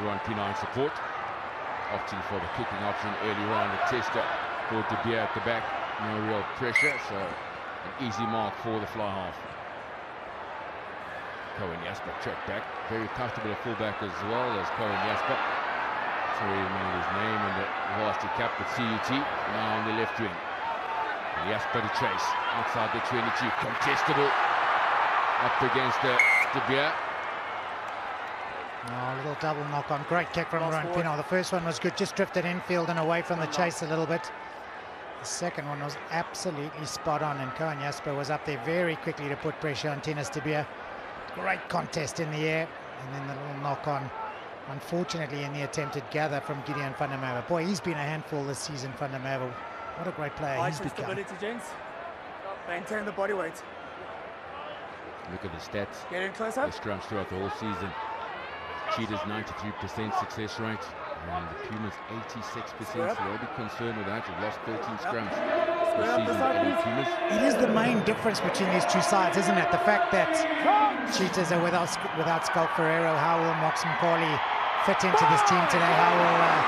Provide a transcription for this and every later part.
Ruan Pienaar in support. Opting for the kicking option earlier on. The tester for De Beer at the back. No real pressure, so an easy mark for the fly half. Cohen Jasper check back. Very comfortable at fullback as well as Cohen Jasper. Sorry, remember his name and the varsity cap with CUT. Now on the left wing. Jasper to chase outside the 22. Contestable up against the De Beer. Oh, a little double knock on. Great kick from Ruan Pienaar. The first one was good, just drifted infield and away from the chase a little bit. The second one was absolutely spot on, and Cohen Jasper was up there very quickly to put pressure on Tinus De Beer. Great contest in the air, and then the little knock on, unfortunately, in the attempted gather from Gideon van der Merwe. Boy, he's been a handful this season, van der Merwe. What a great player Nice he's become. stability, gents. Maintain the body weight. Look at the stats. Get in The closer. scrums throughout the whole season. Cheetahs 93% success rate, and the Pumas 86%. So Square up. they'll be concerned with that. We've lost 13 scrums this season. And. Pumas, It is the main difference between these two sides, isn't it? The fact that Cheetahs are without without Schalk Ferreira. How will Mox Mkoli fit into this team today? How will uh,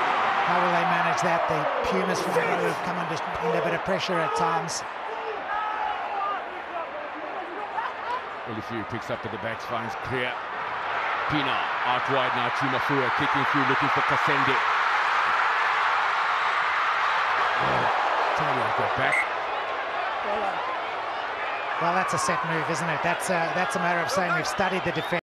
how will they manage that? The Pumas from the road have come under, under a bit of pressure at times. Olivier picks up to the backs, finds clear. Pina out wide now. Chumafua kicking through, looking for Kasende. Oh, Talia got back. Well done. Well, that's a set move, isn't it? That's a, that's a matter of saying we've studied the defence.